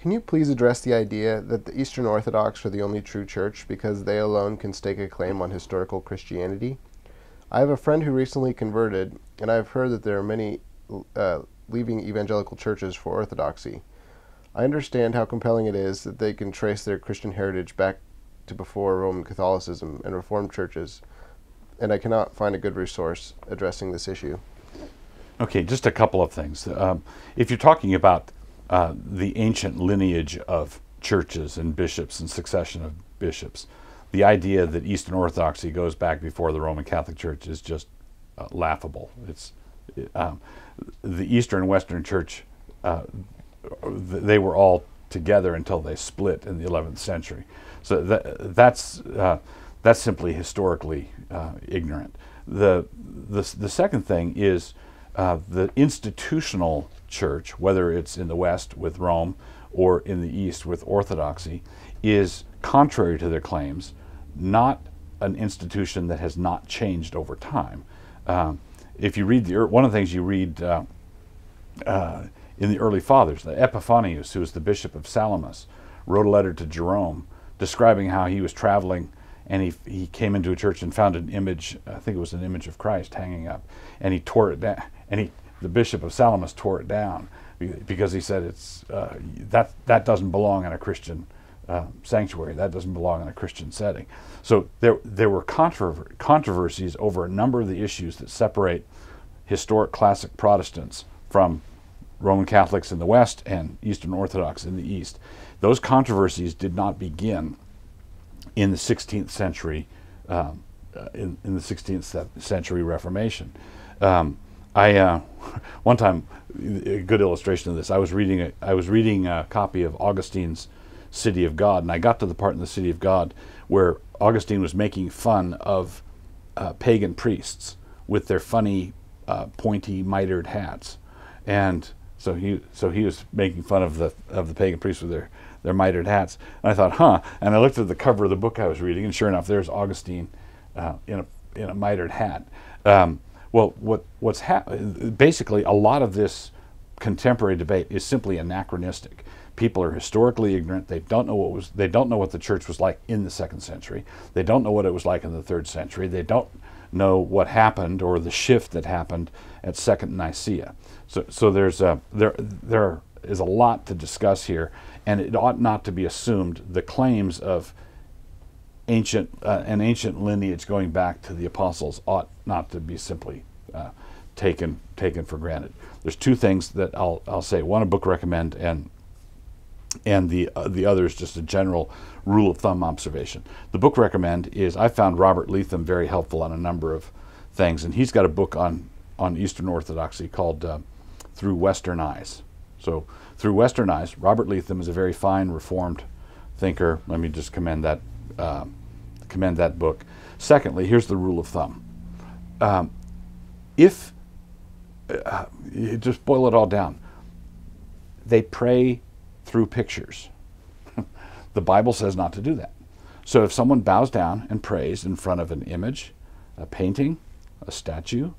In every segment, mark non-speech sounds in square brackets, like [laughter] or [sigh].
Can you please address the idea that the Eastern Orthodox are the only true church because they alone can stake a claim on historical Christianity? I have a friend who recently converted, and I have heard that there are many uh, leaving evangelical churches for orthodoxy. I understand how compelling it is that they can trace their Christian heritage back to before Roman Catholicism and Reformed churches, and I cannot find a good resource addressing this issue. Okay, just a couple of things. Um, if you're talking about uh, the ancient lineage of churches and bishops and succession of bishops, the idea that Eastern Orthodoxy goes back before the Roman Catholic Church is just uh, laughable. It's um, the Eastern and Western Church, uh, they were all together until they split in the 11th century. So that, that's, uh, that's simply historically uh, ignorant. The, the, the second thing is uh, the institutional church, whether it's in the West with Rome or in the East with Orthodoxy, is contrary to their claims, not an institution that has not changed over time. Um, if you read the one of the things you read uh, uh, in the early fathers, the Epiphanius, who was the bishop of Salamis, wrote a letter to Jerome describing how he was traveling and he, he came into a church and found an image, I think it was an image of Christ hanging up, and he tore it down, and he, the bishop of Salamis tore it down because he said it's, uh, that, that doesn't belong in a Christian uh, sanctuary. That doesn't belong in a Christian setting. So there, there were controver- controversies over a number of the issues that separate historic classic Protestants from Roman Catholics in the West and Eastern Orthodox in the East. Those controversies did not begin in the 16th century, um, uh, in, in, the 16th century Reformation. Um, I uh, [laughs] one time a good illustration of this. I was reading a, I was reading a copy of Augustine's City of God. And I got to the part in the City of God where Augustine was making fun of uh, pagan priests with their funny, uh, pointy, mitered hats, and so he so he was making fun of the of the pagan priests with their their mitered hats. And I thought, huh? And I looked at the cover of the book I was reading, and sure enough, there's Augustine uh, in a in a mitered hat. Um, well, what what's ha- basically a lot of this contemporary debate is simply anachronistic people are historically ignorant. They don't know what was they don't know what the church was like in the second century. They don't know what it was like in the third century. They don't know what happened or the shift that happened at Second Nicaea. So so there's a there there is a lot to discuss here, and it ought not to be assumed the claims of ancient uh, an ancient lineage going back to the apostles ought not to be simply uh, taken taken for granted. There's two things that I'll I'll say. One, a book recommend, and and the uh, the other is just a general rule of thumb observation. The book recommend is I found Robert Letham very helpful on a number of things, and he's got a book on on Eastern Orthodoxy called uh, Through Western Eyes. So through Western Eyes, Robert Letham is a very fine Reformed thinker. Let me just commend that uh, commend that book. Secondly, here's the rule of thumb: um, if uh, you just boil it all down, they pray through pictures. [laughs] the Bible says not to do that. So if someone bows down and prays in front of an image, a painting, a statue,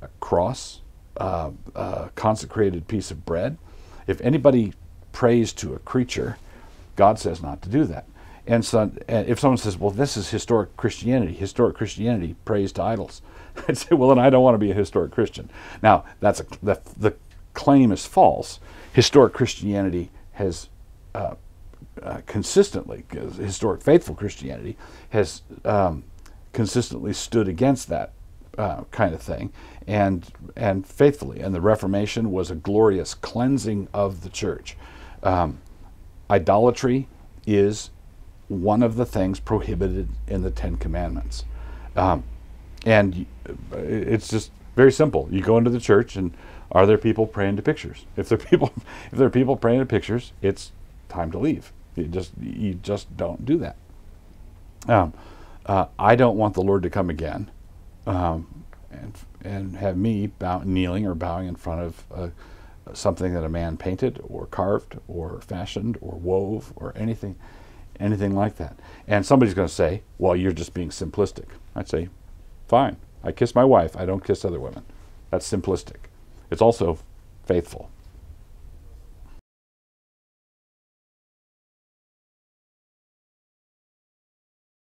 a cross, uh, a consecrated piece of bread, if anybody prays to a creature, God says not to do that. And so, if someone says, "Well, this is historic Christianity. Historic Christianity prays to idols," [laughs] I'd say, "Well, then I don't want to be a historic Christian." Now, that's a, the, the claim is false. Historic Christianity has uh, uh, consistently, historic faithful Christianity has um, consistently stood against that uh, kind of thing, and and faithfully. And the Reformation was a glorious cleansing of the church. Um, idolatry is one of the things prohibited in the Ten Commandments, um, and it's just very simple. You go into the church and are there people praying to pictures? [laughs] If there are people, [laughs] if there are people praying to pictures, it's time to leave. You just you just don't do that. Um, uh, I don't want the Lord to come again, um, and and have me bow, kneeling or bowing in front of uh, something that a man painted or carved or fashioned or wove or anything, anything like that. And somebody's going to say, "Well, you're just being simplistic." I'd say, "Fine. I kiss my wife. I don't kiss other women. That's simplistic." It's also faithful.